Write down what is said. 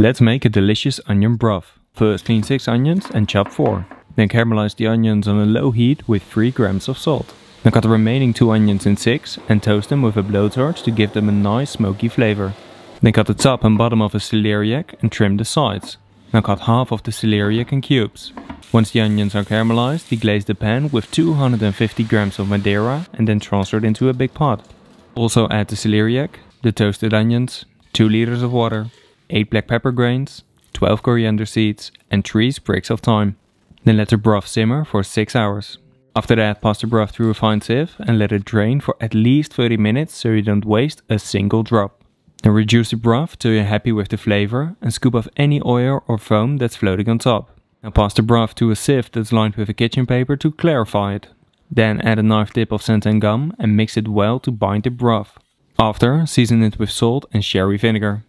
Let's make a delicious onion broth. First clean 6 onions and chop 4. Then caramelize the onions on a low heat with 3 grams of salt. Now cut the remaining 2 onions in 6 and toast them with a blowtorch to give them a nice smoky flavor. Then cut the top and bottom of a celeriac and trim the sides. Now cut half of the celeriac in cubes. Once the onions are caramelized, deglaze the pan with 250 grams of Madeira and then transfer it into a big pot. Also add the celeriac, the toasted onions, 2 liters of water, 8 black pepper grains, 12 coriander seeds and 3 sprigs of thyme. Then let the broth simmer for 6 hours. After that pass the broth through a fine sieve and let it drain for at least 30 minutes so you don't waste a single drop. Then reduce the broth till you're happy with the flavor and scoop off any oil or foam that's floating on top. Now pass the broth to a sieve that's lined with a kitchen paper to clarify it. Then add a knife dip of xanthan gum and mix it well to bind the broth. After, season it with salt and sherry vinegar.